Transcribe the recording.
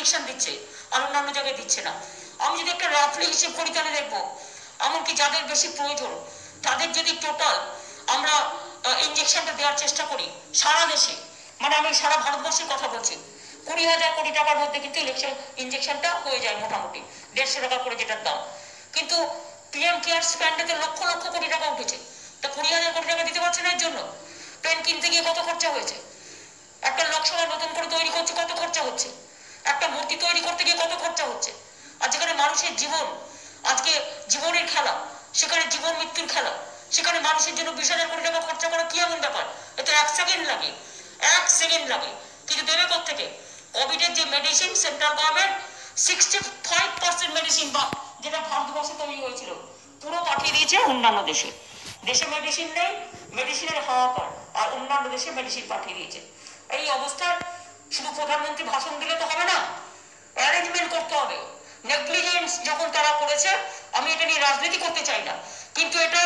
Injection দিচ্ছে। আর অন্যান্য জায়গায় দিচ্ছে না। আমি যদি একটা রাফলি হিসেব করি তাহলে দেখব, এমনকি যাদের বেশি প্রয়োজন, তাদের যদি টোটাল আমরা ইনজেকশনটা দেওয়ার চেষ্টা করি, সারা দেশে মানে আমি সারা ভারতবর্ষের কথা বলছি, কুড়ি হাজার কোটি টাকার মধ্যে কিন্তু ইলেকশন ইনজেকশনটা হয়ে যায় মোটামুটি, দেড়শো টাকা করে যেটার দাম। কিন্তু পিএম কেয়ার্স ফ্যান্ডেতে লক্ষ লক্ষ কোটি টাকা উঠেছে। তা কুড়ি হাজার কোটি টাকা দিতে পারছে না এর জন্য? পেন কিনতে গিয়ে কত খরচা হয়েছে? একটা লোকসভা নতুন করে তৈরি করছে কত খরচা হচ্ছে? একটা মূর্তি তৈরি করতে গিয়ে কত খরচা হচ্ছে? আর যেখানে মানুষের জীবন, আজকে জীবনের খেলা, সেখানে জীবন মৃত্যুর খেলা, সেখানে মানুষের জন্য বিশ হাজার কোটি টাকা খরচা করা কি এমন ব্যাপার? এতে এক সেকেন্ড লাগে, এক সেকেন্ড লাগে। কিন্তু দেবে থেকে কোভিডের যে medicine central government sixty five percent medicine বা যেটা ভারতবর্ষে তৈরি হয়েছিল, পুরো পাঠিয়ে দিয়েছে অন্যান্য দেশে। দেশে মেডিসিন নেই মেডিসিনের হাহাকার, আর অন্যান্য দেশে মেডিসিন পাঠিয়ে দিয়েছে। এই অবস্থার শুধু প্রধানমন্ত্রী ভাষণ দিলে তো হবে না অ্যারেঞ্জমেন্ট করতে হবে। নেগলিজেন্স যখন তারা করেছে, আমি এটা নিয়ে রাজনীতি করতে চাই না। কিন্তু এটা